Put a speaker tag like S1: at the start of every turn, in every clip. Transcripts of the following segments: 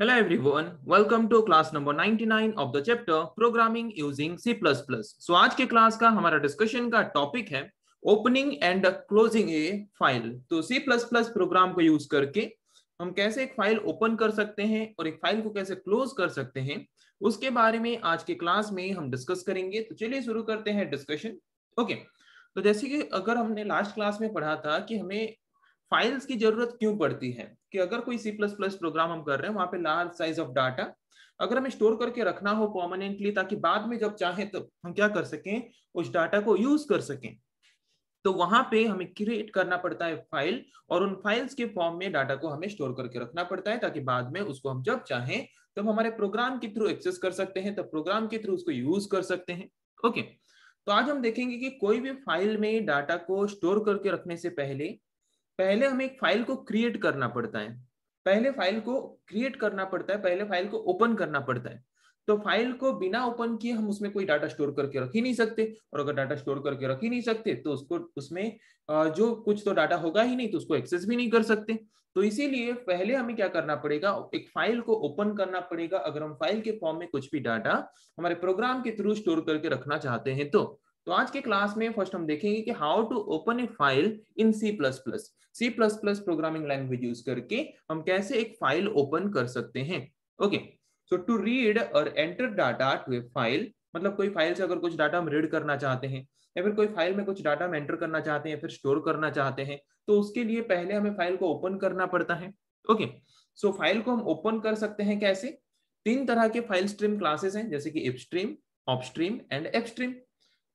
S1: Hello everyone, welcome to class number 99 of the chapter Programming using C++. So आज के class का हमारा discussion का टॉपिक है opening and closing a file तो C++ प्रोग्राम को यूज़ करके हम कैसे एक फ़ाइल ओपन कर सकते हैं और एक फ़ाइल को कैसे क्लोज कर सकते हैं उसके बारे में आज के क्लास में हम डिस्कस करेंगे तो चलिए शुरू करते हैं डिस्कशन ओके okay. तो जैसे कि अगर हमने लास्ट क्लास में पढ़ा था कि हमें फाइल्स की ज़रूरत क्यों पड़ती है? कि अगर कोई सी प्लस प्लस प्रोग्राम हम कर रहे हैं, वहाँ पे लार्ज साइज़ ऑफ़ डाटा अगर हमें स्टोर करके रखना हो परमानेंटली ताकि बाद में जब चाहे तो हम क्या कर सकें? उस डाटा को यूज़ कर सकें। तो वहाँ पे हमें क्रिएट करना पड़ता है फ़ाइल और उन फाइल्स के फॉर्म में डाटा को हमें स्टोर करके रखना पड़ता है, ताकि बाद में उसको हम जब चाहें तो हम हमारे प्रोग्राम के थ्रू एक्सेस कर सकते हैं तो प्रोग्राम के थ्रू उसको यूज़ कर सकते हैं। ओके तो आज हम देखेंगे कि कोई भी फ़ाइल में डाटा को स्टोर करके रखने से पहले पहले हमें एक फ़ाइल को क्रिएट करना पड़ता है। पहले फ़ाइल को क्रिएट करना पड़ता है, पहले फ़ाइल को ओपन करना पड़ता है। तो फ़ाइल को बिना ओपन किए हम उसमें कोई डाटा स्टोर करके रख ही नहीं सकते। और अगर डाटा स्टोर करके रख ही नहीं सकते तो उसको, उसमें जो कुछ तो डाटा होगा ही नहीं तो उसको एक्सेस भी नहीं कर सकते। तो इसीलिए पहले हमें क्या करना पड़ेगा? एक फ़ाइल को ओपन करना पड़ेगा। अगर हम फ़ाइल के फॉर्म में कुछ भी डाटा हमारे प्रोग्राम के थ्रू स्टोर करके रखना चाहते हैं तो तो आज के क्लास में फ़र्स्ट हम देखेंगे कि how to open a file in plus plus programming language use करके हम कैसे एक फ़ाइल ओपन कर सकते हैं। ओके सो टू रीड और enter data to a file मतलब कोई फ़ाइल से अगर कुछ डाटा हम रीड करना चाहते हैं, या फिर कोई फ़ाइल में कुछ डाटा हम एंटर करना चाहते हैं फिर स्टोर करना चाहते हैं तो उसके लिए पहले हमें फ़ाइल को ओपन करना पड़ता है। ओके सो फ़ाइल को हम ओपन कर सकते हैं कैसे? तीन तरह के फ़ाइल स्ट्रीम क्लासेस हैं, जैसे कि if stream of stream and F stream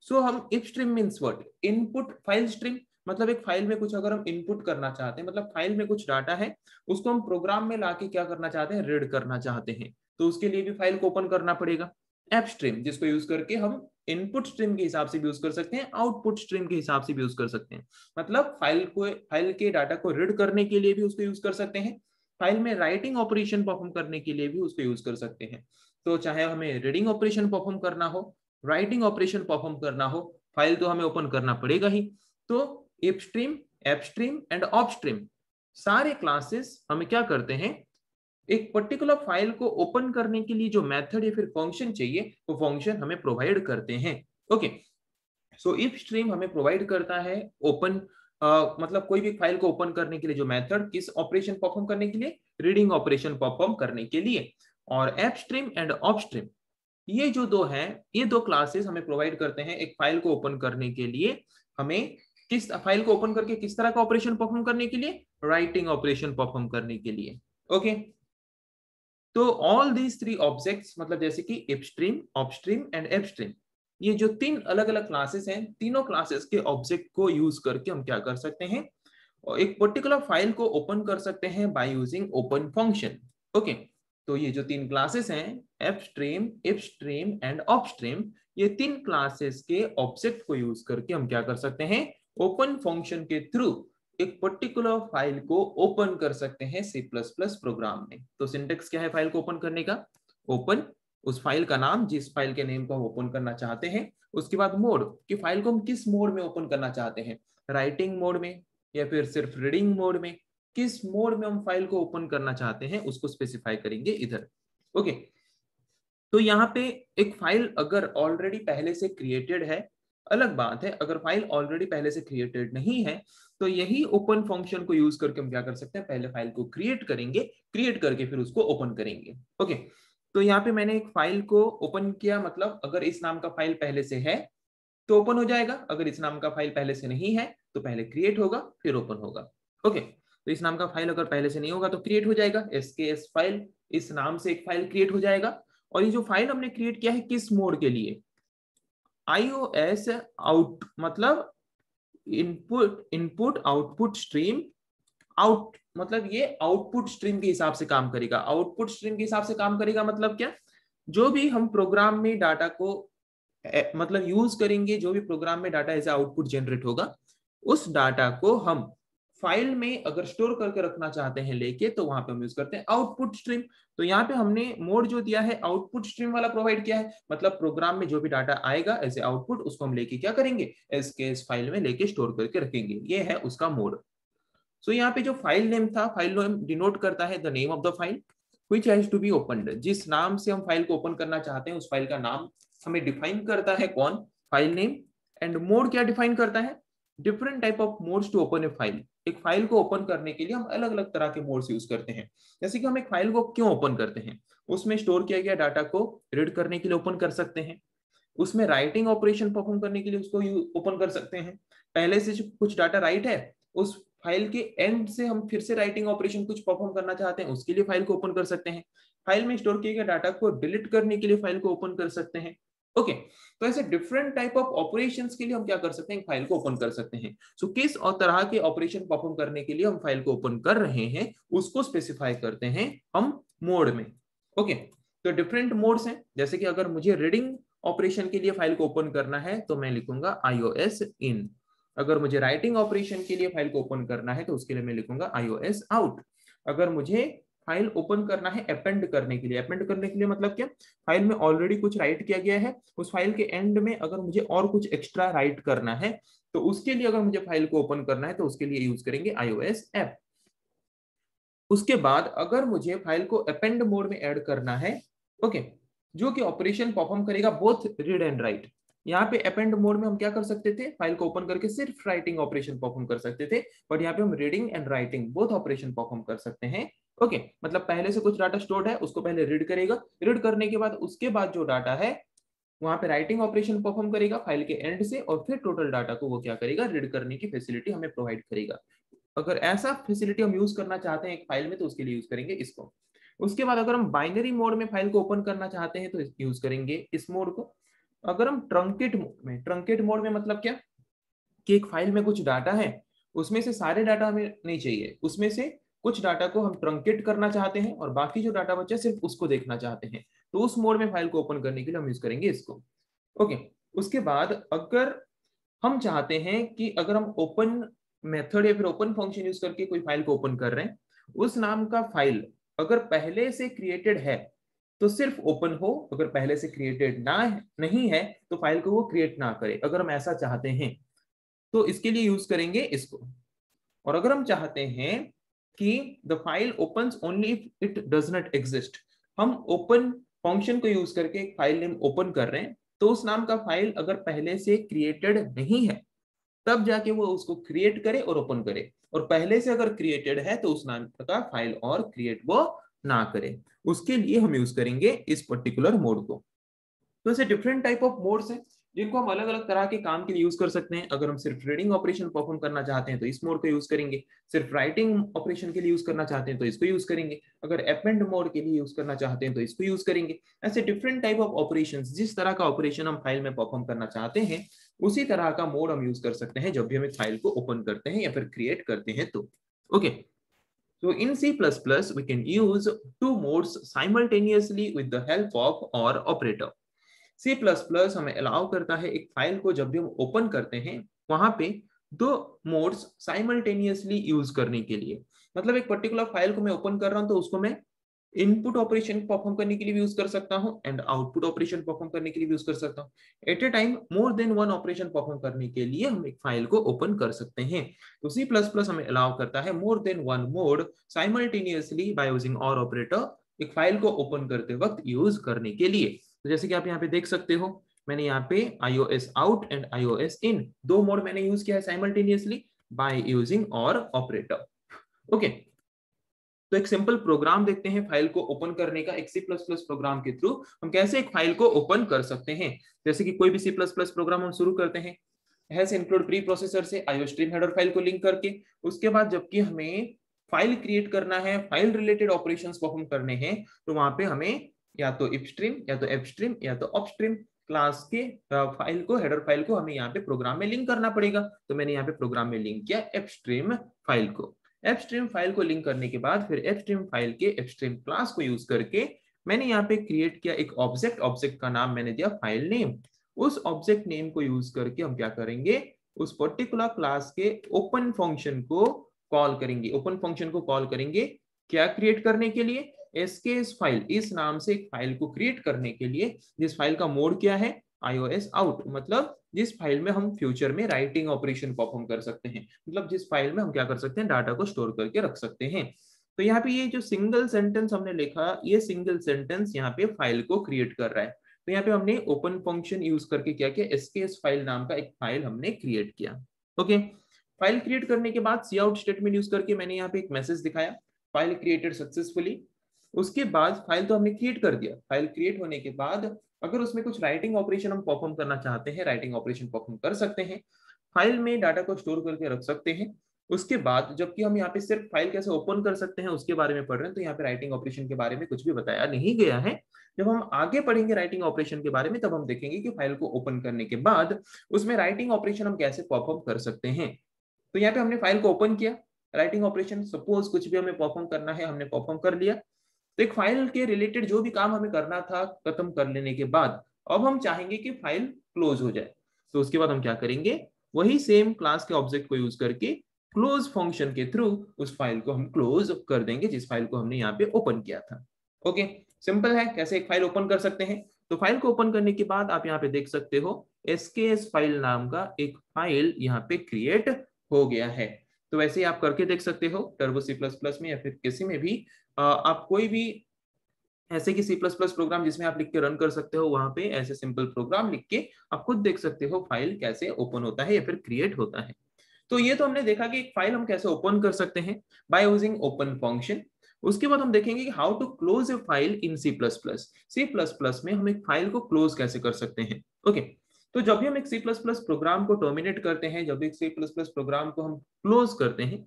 S1: so so, हम if stream means what input file stream मतलब एक फ़ाइल में कुछ अगर हम इनपुट करना चाहते हैं मतलब फ़ाइल में कुछ डाटा है उसको हम प्रोग्राम में लाके क्या करना चाहते हैं? रीड करना चाहते हैं। तो उसके लिए भी फ़ाइल को ओपन करना पड़ेगा। एप स्ट्रीम जिसको यूज़ करके हम इनपुट स्ट्रीम के हिसाब से भी यूज़ कर सकते हैं आउटपुट स्ट्रीम के हिसाब से भी यूज़ कर सकते हैं। मतलब फ़ाइल को फ़ाइल के डाटा को रीड करने के लिए भी उसको यूज़ कर सकते हैं। फ़ाइल में राइटिंग ऑपरेशन परफॉर्म करने के लिए भी उसको यूज़ कर सकते हैं। तो चाहे हमें रीडिंग ऑपरेशन परफॉर्म करना हो राइटिंग ऑपरेशन परफॉर्म करना हो फ़ाइल तो हमें ओपन करना पड़ेगा ही। तो if stream F and of stream सारे क्लासेस हमें क्या करते हैं? एक पर्टिकुलर फ़ाइल को ओपन करने के लिए जो मेथड या फिर फ़ंक्शन चाहिए वो फ़ंक्शन हमें प्रोवाइड करते हैं। ओके सो इफ़ स्ट्रीम हमें प्रोवाइड करता है ओपन Uh, मतलब कोई भी फ़ाइल को ओपन करने के लिए जो मेथड किस ऑपरेशन परफॉर्म करने के लिए? रीडिंग ऑपरेशन परफॉर्म करने के लिए। और F stream and of stream ये जो दो है, ये दो क्लासेस हमें प्रोवाइड करते हैं एक फ़ाइल को ओपन करने के लिए, हमें किस फ़ाइल को ओपन करके किस तरह का ऑपरेशन परफॉर्म करने के लिए? राइटिंग ऑपरेशन परफॉर्म करने के लिए ओके तो ऑल दीज थ्री ऑब्जेक्ट्स मतलब जैसे कि F stream of stream and F stream ये जो तीन अलग अलग क्लासेस हैं, तीनों क्लासेस के ऑब्जेक्ट को यूज़ करके हम क्या कर सकते हैं? एक पर्टिकुलर फ़ाइल को ओपन कर सकते हैं by using open function okay तो ये जो तीन क्लासेस हैं F stream if stream and of stream ये तीन क्लासेस के ऑब्जेक्ट को यूज़ करके हम क्या कर सकते हैं? ओपन फ़ंक्शन के थ्रू एक पर्टिकुलर फ़ाइल को ओपन कर सकते हैं सी प्लस प्लस प्रोग्राम में। तो सिंटेक्स क्या है फ़ाइल को ओपन करने का? ओपन उस फ़ाइल का नाम, जिस फ़ाइल के नेम को हम ओपन करना चाहते हैं, उसके बाद मोड कि फ़ाइल को हम किस मोड में ओपन करना चाहते हैं? राइटिंग मोड में या फिर सिर्फ़ रीडिंग मोड में? किस मोड में हम फ़ाइल को ओपन करना चाहते हैं, उसको स्पेसिफाई करेंगे इधर। ओके तो यहाँ पे एक फ़ाइल अगर ऑलरेडी पहले से क्रिएटेड है, अलग बात है, अगर फ़ाइल ऑलरेडी पहले से क्रिएटेड नहीं है तो यही ओपन फ़ंक्शन को यूज़ करके हम क्या कर सकते हैं, पहले फ़ाइल को क्रिएट करेंगे क्रिएट करके फिर उसको ओपन करेंगे। ओके तो यहाँ पे मैंने एक फ़ाइल को ओपन किया मतलब अगर इस नाम का फ़ाइल पहले से है तो ओपन हो जाएगा, अगर इस नाम का फ़ाइल पहले से नहीं है तो पहले क्रिएट होगा, फिर ओपन होगा। ओके तो इस नाम का फ़ाइल अगर पहले से नहीं होगा तो क्रिएट हो जाएगा। एस के एस फ़ाइल इस नाम से एक फ़ाइल क्रिएट हो जाएगा। और ये जो फ़ाइल हमने क्रिएट किया है किस मोड के लिए? आईओएस आउट मतलब input input output stream out मतलब ये आउटपुट स्ट्रीम के हिसाब से काम करेगा। आउटपुट स्ट्रीम के हिसाब से काम करेगा मतलब क्या? जो भी हम प्रोग्राम में डाटा को मतलब यूज़ करेंगे, जो भी प्रोग्राम में डाटा एज आउटपुट जनरेट होगा, उस डाटा को हम फ़ाइल में अगर स्टोर करके रखना चाहते हैं लेके तो वहाँ पे हम यूज़ करते हैं आउटपुट स्ट्रीम तो यहाँ पे हमने मोड जो दिया है आउटपुट स्ट्रीम वाला प्रोवाइड किया है। मतलब प्रोग्राम में जो भी डाटा आएगा एज ए आउटपुट उसको हम लेके क्या करेंगे? एस के एस फ़ाइल में लेके स्टोर करके रखेंगे। ये है उसका मोड। सो so, यहाँ पे जो फ़ाइल नेम था फ़ाइल नेम डिनोट करता है the name of the file which has to be open जिस नाम से हम फ़ाइल को ओपन करना चाहते हैं उस फ़ाइल का नाम हमें डिफाइन करता है कौन? फ़ाइल नेम एंड मोड क्या डिफाइन करता है? Different type of modes to open a file एक फ़ाइल को ओपन करने के लिए हम अलग अलग तरह के मोड्स यूज़ करते हैं। जैसे कि हम एक फ़ाइल को क्यों ओपन करते हैं? उसमें स्टोर किया गया डाटा को रीड करने के लिए ओपन कर सकते हैं। उसमें राइटिंग ऑपरेशन परफॉर्म करने के लिए उसको ओपन कर सकते हैं। पहले से कुछ डाटा राइट है, उस फ़ाइल के एंड से हम फिर से राइटिंग ऑपरेशन कुछ परफॉर्म करना चाहते हैं, उसके लिए फ़ाइल को ओपन कर सकते हैं। फ़ाइल में स्टोर किए गए डाटा को डिलीट करने के लिए फ़ाइल को ओपन कर सकते हैं। ओके तो ऐसे डिफरेंट टाइप ऑफ़ ऑपरेशन के लिए हम क्या कर सकते हैं? फ़ाइल को ओपन कर सकते हैं। सो so, किस और तरह के ऑपरेशन परफॉर्म करने के लिए हम फ़ाइल को ओपन कर रहे हैं उसको स्पेसिफाई करते हैं हम मोड में। ओके okay, तो डिफरेंट मोड्स हैं। जैसे कि अगर मुझे रीडिंग ऑपरेशन के लिए फ़ाइल को ओपन करना है तो मैं लिखूँगा आईओएस इन अगर मुझे राइटिंग ऑपरेशन के लिए फ़ाइल को ओपन करना है तो उसके लिए मैं लिखूँगा आईओएस आउट अगर मुझे फ़ाइल ओपन करना है अपेंड करने के लिए। अपेंड करने के लिए मतलब क्या? फ़ाइल में ऑलरेडी कुछ राइट किया गया है। उस फ़ाइल के एंड में अगर मुझे और कुछ एक्स्ट्रा राइट करना है तो उसके लिए अगर मुझे फ़ाइल को ओपन करना है तो उसके लिए यूज़ करेंगे आईओएस ऐप उसके बाद अगर मुझे फ़ाइल को अपेंड मोड में ऐड करना है ओके जो कि ऑपरेशन परफॉर्म करेगा बोथ रीड एंड राइट यहाँ पे अपेंड मोड में हम क्या कर सकते थे? फ़ाइल को ओपन करके सिर्फ़ राइटिंग ऑपरेशन परफॉर्म कर सकते थे बट यहाँ पे हम reading and writing both operation perform कर सकते हैं। ओके okay, मतलब पहले से कुछ डाटा स्टोर्ड है उसको पहले रीड करेगा। रीड करने के बाद उसके बाद जो डाटा है वहाँ पे राइटिंग ऑपरेशन परफॉर्म करेगा फ़ाइल के एंड से और फिर टोटल डाटा को वो क्या करेगा? रीड करने की फैसिलिटी हमें प्रोवाइड करेगा। अगर ऐसा फैसिलिटी हम यूज़ करना चाहते हैं एक फ़ाइल में तो उसके लिए यूज़ करेंगे इसको। उसके बाद अगर हम बाइनरी मोड में फ़ाइल को ओपन करना चाहते हैं तो यूज़ करेंगे इस मोड को। अगर हम ट्रंकेट मोड में ट्रंकेट मोड में मतलब क्या? कि एक फ़ाइल में कुछ डाटा है उसमें से सारे डाटा हमें नहीं चाहिए। उसमें से कुछ डाटा को हम ट्रंकेट करना चाहते हैं और बाकी जो डाटा बचा सिर्फ़ उसको देखना चाहते हैं। तो उस मोड में फ़ाइल को ओपन करने के लिए हम यूज़ करेंगे इसको। ओके उसके बाद अगर हम चाहते हैं कि अगर हम ओपन मेथड या फिर ओपन फ़ंक्शन यूज़ करके कोई फ़ाइल को ओपन कर रहे हैं, उस नाम का फ़ाइल अगर पहले से क्रिएटेड है तो सिर्फ़ ओपन हो। अगर पहले से क्रिएटेड ना नहीं है तो फ़ाइल को वो क्रिएट ना करे, अगर हम ऐसा चाहते हैं। तो इसके लिए यूज़ करेंगे इसको। और अगर हम चाहते हैं कि the file open only if it does not exist हम ओपन फ़ंक्शन को यूज़ करके एक फ़ाइल नेम ओपन कर रहे हैं तो उस नाम का फ़ाइल अगर पहले से क्रिएटेड नहीं है, तब जाके वो उसको क्रिएट करे और ओपन करे। और पहले से अगर क्रिएटेड है तो उस नाम का फ़ाइल और क्रिएट वो ना करे। उसके लिए हम यूज़ करेंगे इस पर्टिकुलर मोड को। तो ऐसे डिफरेंट टाइप ऑफ़ मोड्स हैं। जिनको हम अलग अलग तरह के काम के लिए यूज़ कर सकते हैं। अगर हम सिर्फ़ रीडिंग ऑपरेशन परफॉर्म करना चाहते हैं तो इस मोड को यूज़ करेंगे। सिर्फ़ राइटिंग ऑपरेशन के लिए यूज़ करना चाहते हैं तो इसको यूज़ करेंगे। अगर एपेंड मोड के लिए यूज़ करना चाहते हैं तो इसको यूज़ करेंगे। ऐसे डिफरेंट टाइप ऑफ़ ऑपरेशन जिस तरह का ऑपरेशन हम फ़ाइल में परफॉर्म करना चाहते हैं उसी तरह का मोड हम यूज़ कर सकते हैं जब भी हम एक फ़ाइल को ओपन करते हैं या फिर क्रिएट करते हैं तो। Okay So in C++, we can use two modes simultaneously with the help of OR operator. C plus plus हमें अलाउ करता है एक फ़ाइल को जब भी हम ओपन करते हैं, वहाँ पे दो मोड्स साइमल्टेनियसली यूज़ करने के लिए। मतलब एक पर्टिकुलर फ़ाइल को मैं ओपन कर रहा हूँ तो उसको मैं इनपुट ऑपरेशन परफॉर्म करने के लिए भी यूज़ कर सकता हूँ एंड आउटपुट ऑपरेशन परफॉर्म करने के लिए भी यूज़ कर सकता हूँ। At a time more than one operation perform करने के लिए हम एक फ़ाइल को ओपन कर सकते हैं। तो सी प्लस प्लस हमें अलाउ करता है more than one mode simultaneously by using OR operator एक फ़ाइल को ओपन करते वक्त यूज़ करने के लिए। तो जैसे कि आप यहाँ पे देख सकते हो, मैंने यहाँ पे iOS out and iOS in दो मोड मैंने यूज़ किया है simultaneously by using OR operator okay तो एक सिंपल प्रोग्राम देखते हैं फ़ाइल को ओपन करने का, एक सी प्लस प्लस प्रोग्राम के थ्रू हम कैसे एक फ़ाइल को ओपन कर सकते हैं? जैसे कि कोई भी सी प्लस प्लस प्रोग्राम हम शुरू करते हैं। हैज़ इंक्लूड प्री प्रोसेसर से आईओ स्ट्रीम हेडर फ़ाइल को लिंक करके, उसके बाद जबकि हमें फ़ाइल क्रिएट करना है फ़ाइल रिलेटेड ऑपरेशंस परफॉर्म करने हैं तो वहाँ पे हमें या तो इफ़ स्ट्रीम या तो एफ़ स्ट्रीम या तो ऑफ़ स्ट्रीम क्लास के फ़ाइल को हेडर फ़ाइल को हमें यहाँ पे प्रोग्राम में लिंक करना पड़ेगा। तो मैंने यहाँ पे प्रोग्राम में लिंक किया एफ़ स्ट्रीम फ़ाइल को। एफ़ स्ट्रीम फ़ाइल को लिंक करने के बाद फिर एफ़ स्ट्रीम फ़ाइल के एफ़ स्ट्रीम क्लास को यूज़ करके मैंने यहाँ पे क्रिएट किया एक ऑब्जेक्ट ऑब्जेक्ट का नाम मैंने दिया फ़ाइल नेम उस ऑब्जेक्ट नेम को यूज़ करके हम क्या करेंगे? उस पर्टिकुलर क्लास के ओपन फ़ंक्शन को कॉल करेंगे। ओपन फ़ंक्शन को कॉल करेंगे क्या क्रिएट करने के लिए? एसकेएस फ़ाइल, इस नाम से एक फ़ाइल को क्रिएट करने के लिए जिस फ़ाइल का मोड क्या है? iOS आउट मतलब जिस फ़ाइल में हम फ्यूचर में राइटिंग ऑपरेशन परफॉर्म कर सकते हैं। मतलब जिस फ़ाइल में हम क्या कर सकते हैं? डाटा को स्टोर करके रख सकते हैं। तो यहाँ पे ये जो सिंगल सेंटेंस हमने लिखा, ये सिंगल सेंटेंस यहाँ पे फ़ाइल को क्रिएट कर रहा है। तो यहाँ पे हमने ओपन फ़ंक्शन यूज़ करके क्या किया? एसकेएस फ़ाइल नाम का एक फ़ाइल हमने क्रिएट किया। ओके फ़ाइल क्रिएट करने के बाद सी आउट स्टेटमेंट यूज़ करके मैंने यहाँ पे एक मैसेज दिखाया। फ़ाइल क्रिएटेड सक्सेसफुली उसके बाद फ़ाइल तो हमने क्रिएट कर दिया। फ़ाइल क्रिएट होने के बाद अगर उसमें कुछ राइटिंग ऑपरेशन हम परफॉर्म करना चाहते हैं राइटिंग ऑपरेशन परफॉर्म कर सकते हैं। फ़ाइल में डाटा को स्टोर करके रख सकते हैं। उसके बाद जबकि हम यहाँ पे सिर्फ़ फ़ाइल कैसे ओपन कर सकते हैं उसके बारे में पढ़ रहे हैं तो यहाँ पे राइटिंग ऑपरेशन के बारे में कुछ भी बताया नहीं गया है। जब हम आगे पढ़ेंगे राइटिंग ऑपरेशन के बारे में, तब हम देखेंगे कि फ़ाइल को ओपन करने के बाद उसमें राइटिंग ऑपरेशन हम कैसे परफॉर्म कर सकते हैं। तो यहाँ पे हमने फ़ाइल को ओपन किया। राइटिंग ऑपरेशन सपोज़ कुछ भी हमें परफॉर्म करना है, हमने परफॉर्म कर लिया। तो एक फ़ाइल के रिलेटेड जो भी काम हमें करना था, खत्म कर लेने के बाद, अब हम चाहेंगे कि फ़ाइल क्लोज हो जाए। तो उसके बाद हम क्या करेंगे? वही सेम क्लास के ऑब्जेक्ट को यूज़ करके क्लोज फ़ंक्शन के थ्रू उस फ़ाइल को हम क्लोज कर देंगे, जिस फ़ाइल को हमने यहाँ पे ओपन किया था। ओके सिंपल है, कैसे एक फ़ाइल ओपन कर सकते हैं? तो फ़ाइल को ओपन करने के बाद आप यहाँ पे देख सकते हो एसकेएस फ़ाइल नाम का एक फ़ाइल यहाँ पे क्रिएट हो गया है। तो वैसे ही आप करके देख सकते हो टर्बो सी प्लस प्लस में या फिर किसी में भी आप कोई भी ऐसे की सी प्लस प्लस प्रोग्राम जिसमें आप लिख के रन कर सकते हो, वहाँ पे ऐसे सिंपल प्रोग्राम लिख के आप खुद देख सकते हो फ़ाइल कैसे ओपन होता है या फिर क्रिएट होता है। तो ये तो हमने देखा कि एक फ़ाइल हम कैसे ओपन कर सकते हैं बाय यूजिंग ओपन फ़ंक्शन उसके बाद हम देखेंगे कि how to close a file in C plus plus C plus plus में हम एक फ़ाइल को क्लोज कैसे कर सकते हैं? Okay okay. तो जब भी हम एक सी प्लस प्लस प्रोग्राम को टर्मिनेट करते हैं, जब भी एक सी प्लस प्लस प्रोग्राम को हम क्लोज करते हैं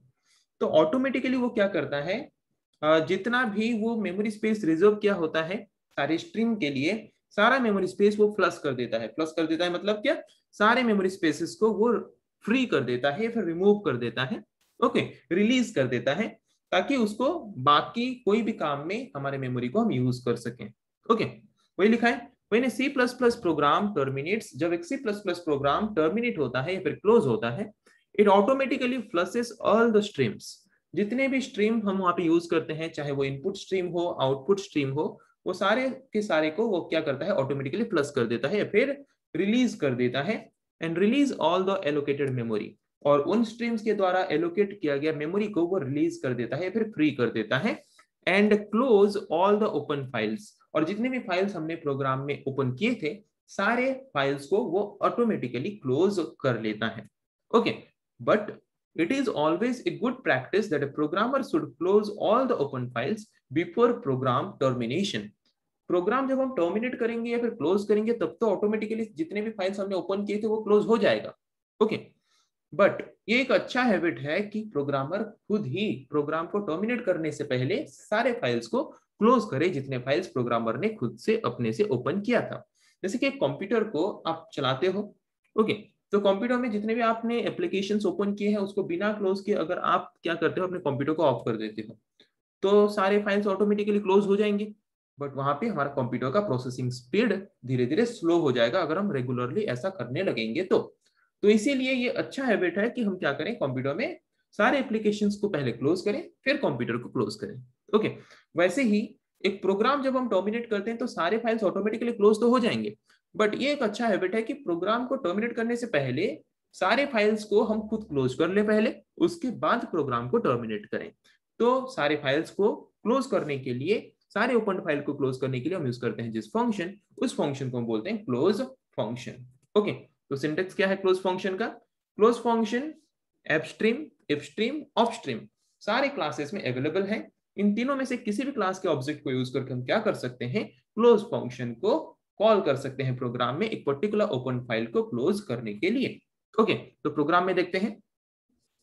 S1: तो ऑटोमेटिकली वो क्या करता है? जितना भी वो मेमोरी स्पेस रिज़र्व किया होता है, सारे स्ट्रिंग के लिए, सारा मेमोरी स्पेस वो प्लस कर देता है। प्लस कर देता है मतलब क्या? सारे मेमोरी स्पेसेस को वो फ्री कर देता है फिर रिमूव कर देता है। ओके रिलीज़ कर देता है ताकि उसको बाकी कोई भी काम में हमारे मेमोरी को हम यूज़ कर सकें। ओके वही लिखा है वही C plus plus program terminates, जब एक C plus plus program terminate होता है या फिर क्लोज होता है it automatically flushes all the streams जितने भी स्ट्रीम हम वहाँ पे यूज़ करते हैं, चाहे वो इनपुट स्ट्रीम हो आउटपुट स्ट्रीम हो, वो सारे के सारे को वो क्या करता है ऑटोमेटिकली प्लस कर देता है या फिर रिलीज़ कर देता है and release all the allocated memory और उन स्ट्रीम्स के द्वारा एलोकेट किया गया मेमोरी को वो रिलीज़ कर देता है फिर फ्री कर देता है and close all the open files और जितने भी फाइल्स हमने प्रोग्राम में ओपन किए थे, सारे फाइल्स को वो ऑटोमेटिकली क्लोज कर लेता है। Okay but it is always a good practice that a programmer should close all the open files before program termination. Program जब हम टर्मिनेट करेंगे या फिर क्लोज करेंगे, तब तो ऑटोमेटिकली जितने भी फाइल्स हमने ओपन किए थे वो क्लोज हो जाएगा। Okay okay. बट ये एक अच्छा हैबिट है कि प्रोग्रामर खुद ही प्रोग्राम को टर्मिनेट करने से पहले सारे फाइल्स को क्लोज करे जितने फाइल्स प्रोग्रामर ने खुद से, अपने से ओपन किया था। जैसे कि कंप्यूटर को आप चलाते हो ओके तो कंप्यूटर में जितने भी आपने एप्लीकेशन ओपन किए हैं, उसको बिना क्लोज किए अगर आप क्या करते हो, अपने कंप्यूटर को ऑफ़ कर देते हो तो सारे फाइल्स ऑटोमेटिकली क्लोज हो जाएँगे। बट वहाँ पे हमारा कंप्यूटर का प्रोसेसिंग स्पीड धीरे धीरे स्लो हो जाएगा अगर हम रेगुलरली ऐसा करने लगेंगे तो। तो इसीलिए ये अच्छा हैबिट है कि हम क्या करें कंप्यूटर में सारे एप्लीकेशन को पहले क्लोज करें, फिर कंप्यूटर को क्लोज करें। ओके वैसे ही एक प्रोग्राम जब हम टर्मिनेट करते हैं तो सारे फाइल्स ऑटोमेटिकली क्लोज तो हो जाएँगे। बट ये एक अच्छा हैबिट है कि प्रोग्राम को टर्मिनेट करने से पहले सारे फाइल्स को हम खुद क्लोज कर ले पहले, उसके बाद प्रोग्राम को टर्मिनेट करें। तो सारे फाइल्स को क्लोज करने के लिए, सारे ओपन फ़ाइल को क्लोज करने के लिए हम यूज़ करते हैं जिस फ़ंक्शन उस फ़ंक्शन को हम बोलते हैं क्लोज फ़ंक्शन ओके तो सिंटेक्स क्या है क्लोज फ़ंक्शन का? Close function fstream ifstream ofstream सारे क्लासेस में अवेलेबल है। इन तीनों में से किसी भी क्लास के ऑब्जेक्ट को यूज़ करके हम क्या कर सकते हैं? क्लोज फ़ंक्शन को कॉल कर सकते हैं प्रोग्राम में एक पर्टिकुलर ओपन फ़ाइल को क्लोज करने के लिए। ओके तो प्रोग्राम में देखते हैं।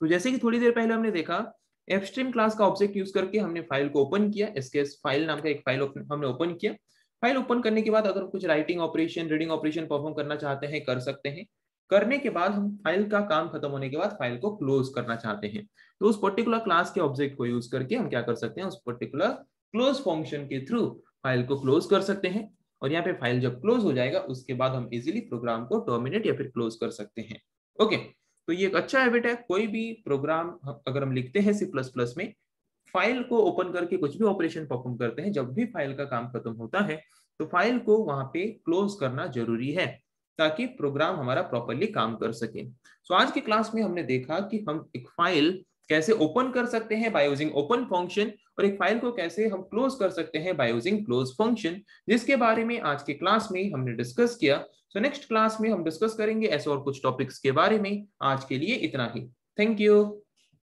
S1: तो जैसे कि थोड़ी देर पहले हमने देखा एफस्ट्रीम क्लास का ऑब्जेक्ट यूज़ करके हमने फ़ाइल को ओपन किया। इसके फ़ाइल नाम का एक फ़ाइल हमने ओपन किया। फ़ाइल ओपन करने के बाद अगर कुछ writing operation reading operation perform करना चाहते हैं, कर सकते हैं। करने के बाद हम फ़ाइल का काम खत्म होने के बाद फ़ाइल को क्लोज करना चाहते हैं। तो उस पर्टिकुलर क्लास के ऑब्जेक्ट को यूज़ करके हम क्या कर सकते हैं? उस पर्टिकुलर क्लोज फ़ंक्शन के थ्रू फ़ाइल को क्लोज कर सकते हैं। और यहाँ पे फ़ाइल जब क्लोज हो जाएगा उसके बाद हम इजिली प्रोग्राम को टर्मिनेट या फिर क्लोज कर सकते हैं। ओके तो ये एक अच्छा हैबिट है। कोई भी प्रोग्राम अगर हम लिखते हैं सी प्लस प्लस में फ़ाइल को ओपन करके कुछ भी ऑपरेशन परफॉर्म करते हैं जब भी फ़ाइल का काम खत्म होता है तो फ़ाइल को वहाँ पे क्लोज करना ज़रूरी है ताकि प्रोग्राम हमारा प्रॉपरली काम कर सके। सो so, आज की क्लास में हमने देखा कि हम एक फ़ाइल कैसे ओपन कर सकते हैं बाय यूजिंग ओपन फ़ंक्शन और एक फ़ाइल को कैसे हम क्लोज कर सकते हैं बाय यूजिंग क्लोज फ़ंक्शन जिसके बारे में आज के क्लास में हमने डिस्कस किया। सो नेक्स्ट क्लास में हम डिस्कस करेंगे ऐसे और कुछ टॉपिक्स के बारे में। आज के लिए इतना ही। Thank you